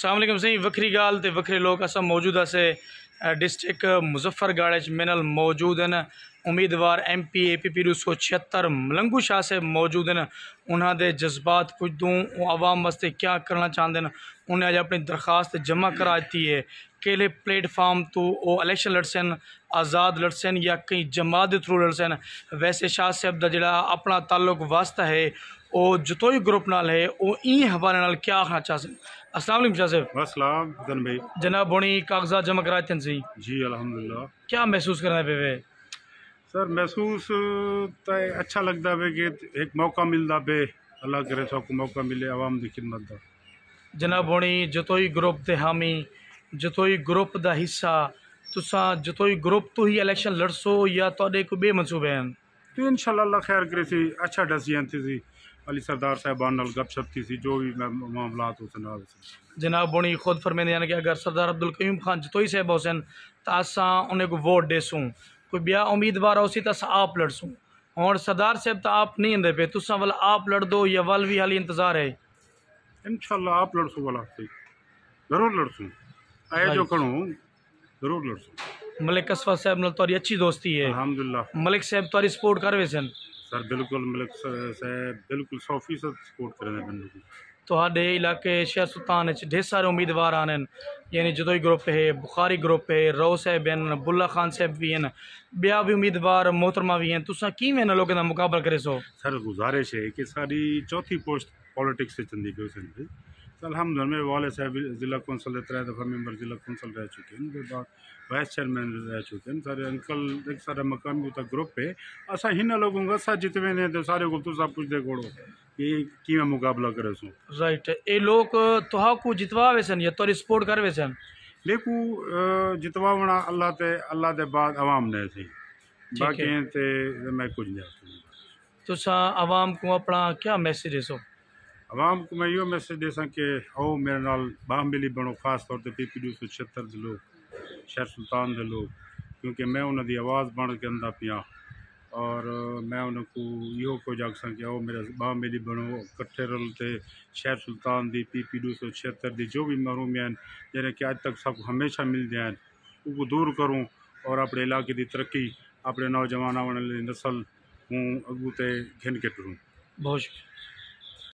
السلام علیکم سی وکری گال تے وکرے لوگ اسا موجود سے ڈسٹرک مظفر گڑھ منل موجود ہیں امیدوار ایم پی اے پی پی دو سو چھتر ملنگو شاہ سے موجود ہیں انہاں دے جذبات کچھ دوں عوام واسطے کیا کرنا چاہتے ہیں انہیں آج اپنی درخواست جمع کرا دیتی ہے۔ کیلے پلیٹ فارم تو او الیکشن لڑسن آزاد لڑسن یا کئی جماعت دے تھرو لڑسن ویسے شاہ صاحب جڑا اپنا تعلق واسطہ ہے او جتوئی گروپ نال ہے او این حوالے نال کیا آخنا چاہ سن؟ السلام علیکم شاہ صاحب۔ السلام دن بھائی۔ تھے سی جی الحمدللہ۔ کیا محسوس کرنا پہ وے سر محسوس تو اچھا لگتا ہے کہ ایک موقع ملتا پہ اللہ کرے تو کو موقع ملے عوام دی خدمت دا۔ جناب بونی جتوئی گروپ دے حامی جتوئی گروپ دا حصہ تساں جتوئی گروپ تو ہی الیکشن لڑسو یا توڑے کو بے منصوبے ہیں؟ تو انشاءاللہ اللہ خیر کرے سی اچھا ڈسیزن تھی سی۔ علی سردار صاحبان نال گپ شپ تھی سی جو بھی معاملات نال سی۔ جناب بونی خود فرمینے یعنی کہ اگر سردار عبدالقیوم خان جتوئی صاحب حسین تا اساں انہیں کو ووٹ دے سوں۔ کوئی بیا امیدوار ہو سی تا اساں آپ لڑ سوں۔ اور سردار صاحب تا آپ نہیں اندے پہ تساں والا آپ لڑ دو یا وال بھی حالی انتظار ہے۔ انشاءاللہ آپ لڑسو والا سی۔ ضرور لڑسوں آئے جو کھڑوں ضرور لڑسوں ملک اشفاق صاحب نے تاری اچھی دوستی ہے۔ الحمدللہ۔ ملک صاحب تاری سپورٹ کر رہے سن۔ سر بالکل ملک صاحب بالکل 100 فیصد سپورٹ کر رہے ہیں تہاڈے علاقے شہر سلطان وچ ڈھیر سارے امیدوار آن یعنی جدوئی گروپ ہے بخاری گروپ ہے رو صاحب ہیں بلہ خان صاحب بھی ہیں بیا بھی امیدوار محترمہ بھی ہیں۔ تساں کیویں نہ لوگوں دا مقابلہ کرے سو؟ سر گزارش ہے کہ ساری چوتھی پوسٹ پالیٹکس سے چندی پیو سن۔ الحمد للہ میرے والد صاحب ضلع کونسل تر دفعہ ممبر ضلع کونسل رہ چکے ہیں اس کے بعد وائس چیئرمین رہ چکے ہیں۔ سارے انکل ایک سارا مقامی ہوتا گروپ ہے اسا ہن لوگوں کا سا جتنے نے تو سارے کو تو سب کچھ دے کوڑو کہ کی میں مقابلہ کرے سوں رائٹ اے لوگ تہاکو جتواوے سن یا توری سپورٹ کروے سن؟ لیکو جتوا ہونا اللہ تے اللہ دے بعد عوام نے تھی۔ باقی تے میں کچھ نہیں آتا تساں عوام کو اپنا کیا میسیج ہے سو؟ عوام کو میں یہ میسج دے ساں کہ او میرے نال باہم ملی بنو، خاص طور تے پی پی ڈی سو چھتر دے لوگ شہر سلطان دے لوگ کیونکہ میں انہوں دی آواز بن کے اندر پیا۔ اور میں انہوں کو یہ کو جاگ کہ او میرے باہم ملی بنو، کٹھے رل تے شہر سلطان دی، پی پی ڈی سو چھتر دی، جو بھی محرومی ہیں، جنہیں کہ آج تک سب کو ہمیشہ مل دیا ہیں، ان کو دور کروں اور اپنے علاقے دی ترقی، اپنے نوجوان آنے والی نسل، ہوں اگو تے گھن کے ٹروں بہت شکریہ۔